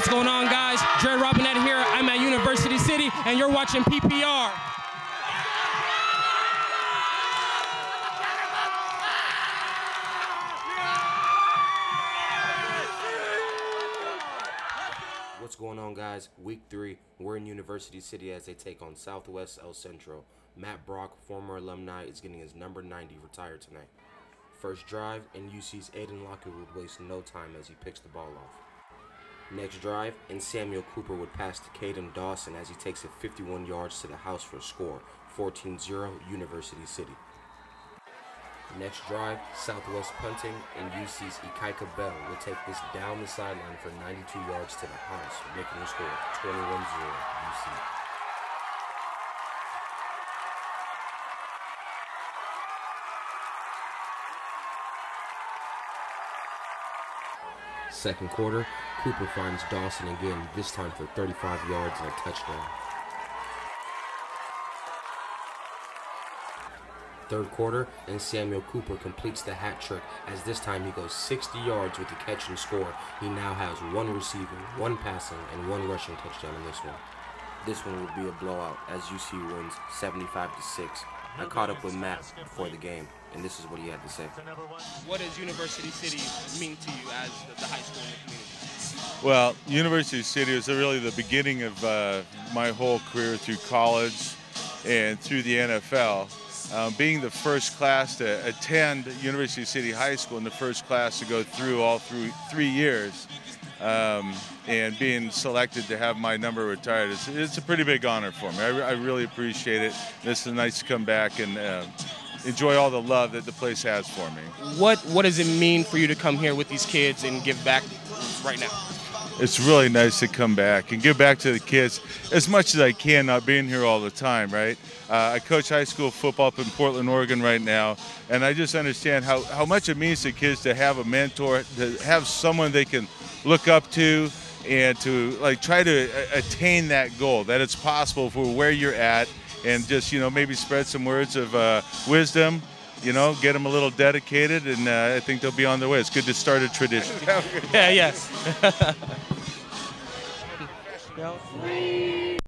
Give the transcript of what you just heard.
what's going on, guys? Jared Robinette here. I'm at University City, and you're watching PPR. What's going on, guys? Week three, we're in University City as they take on Southwest El Centro. Matt Brock, former alumni, is getting his number 90 retired tonight. First drive, and UC's Aiden Lockett would waste no time as he picks the ball off. Next drive, and Samuel Cooper would pass to Caden Dawson as he takes it 51 yards to the house for a score, 14-0 University City. Next drive, Southwest punting, and UC's Ikaika Bell will take this down the sideline for 92 yards to the house, making the score 21-0 UC. Second quarter, Cooper finds Dawson again, this time for 35 yards and a touchdown. Third quarter, and Samuel Cooper completes the hat trick as this time he goes 60 yards with the catch and score. He now has one receiving, one passing, and one rushing touchdown in this one. This one will be a blowout as UC wins 75 to 6. I caught up with Matt before the game, and this is what he had to say. What does University City mean to you as the, high school in the community? Well, University City was really the beginning of uh, my whole career through college and through the NFL. Um, being the first class to attend University City High School and the first class to go through all through three years, um, and being selected to have my number retired, it's, it's a pretty big honor for me. I, I really appreciate it. This is nice to come back and uh, enjoy all the love that the place has for me. What What does it mean for you to come here with these kids and give back right now? it's really nice to come back and give back to the kids as much as I can, not being here all the time, right? Uh, I coach high school football up in Portland, Oregon right now, and I just understand how, how much it means to kids to have a mentor, to have someone they can look up to, and to like try to attain that goal, that it's possible for where you're at, and just, you know, maybe spread some words of uh, wisdom you know, get them a little dedicated, and uh, I think they'll be on their way. It's good to start a tradition. yeah, yes.